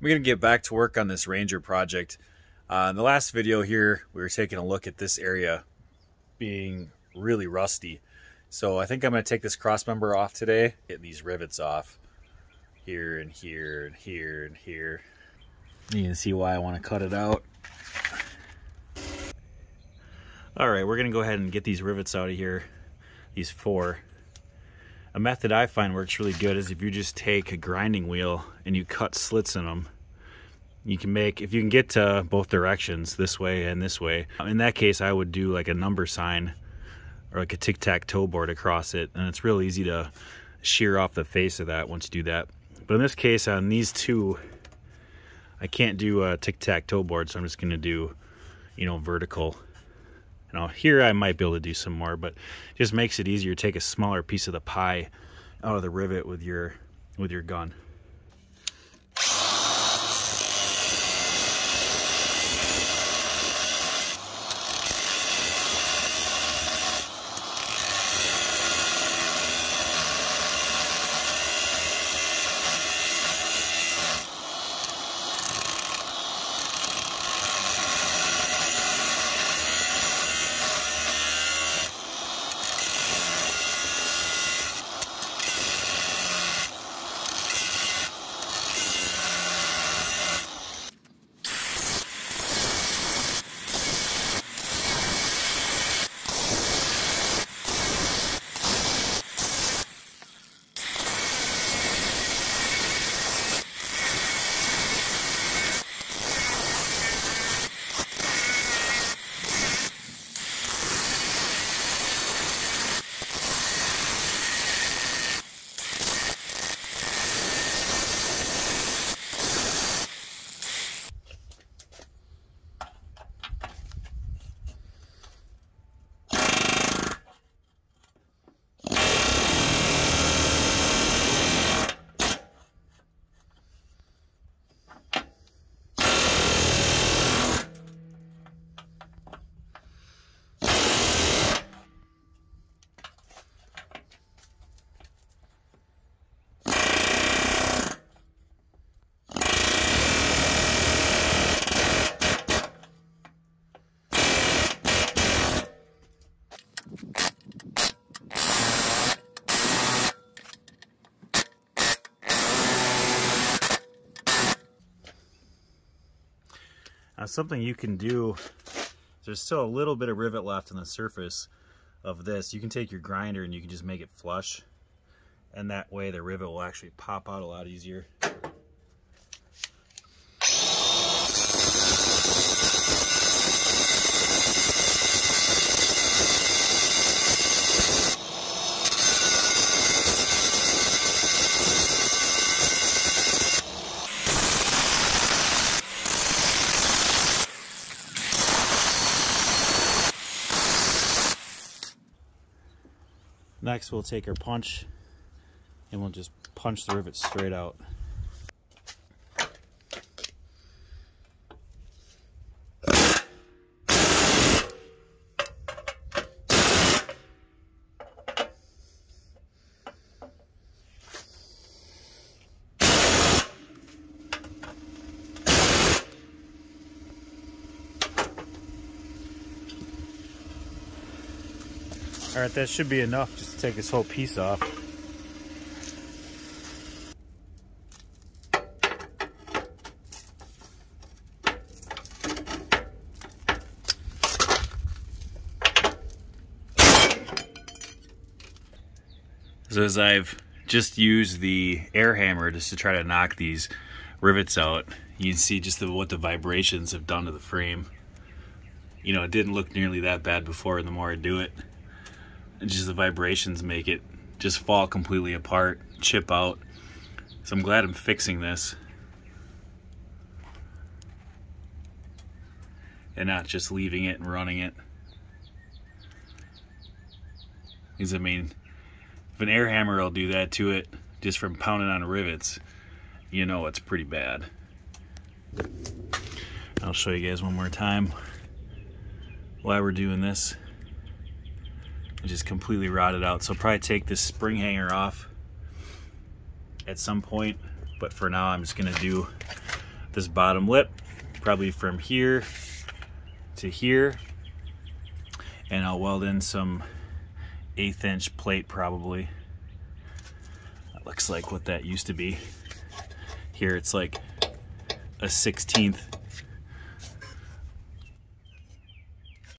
We're going to get back to work on this Ranger project. Uh, in the last video here, we were taking a look at this area being really rusty. So I think I'm going to take this cross member off today, get these rivets off here and here and here and here. You can see why I want to cut it out. All right, we're going to go ahead and get these rivets out of here, these four. A method I find works really good is if you just take a grinding wheel and you cut slits in them. You can make, if you can get to both directions, this way and this way. In that case, I would do like a number sign or like a tic-tac-toe board across it. And it's real easy to shear off the face of that once you do that. But in this case, on these two, I can't do a tic-tac-toe board, so I'm just gonna do, you know, vertical now here I might be able to do some more, but just makes it easier to take a smaller piece of the pie out of the rivet with your with your gun. Something you can do, there's still a little bit of rivet left on the surface of this. You can take your grinder and you can just make it flush. And that way the rivet will actually pop out a lot easier. Next we'll take our punch and we'll just punch the rivet straight out. All right, that should be enough just to take this whole piece off. So as I've just used the air hammer just to try to knock these rivets out, you can see just the, what the vibrations have done to the frame. You know, it didn't look nearly that bad before, and the more I do it, just the vibrations make it just fall completely apart, chip out. So I'm glad I'm fixing this. And not just leaving it and running it. Because I mean, if an air hammer will do that to it, just from pounding on rivets, you know it's pretty bad. I'll show you guys one more time why we're doing this. Just completely rotted out. So probably take this spring hanger off at some point. But for now, I'm just gonna do this bottom lip, probably from here to here. And I'll weld in some eighth inch plate probably. That looks like what that used to be. Here it's like a 16th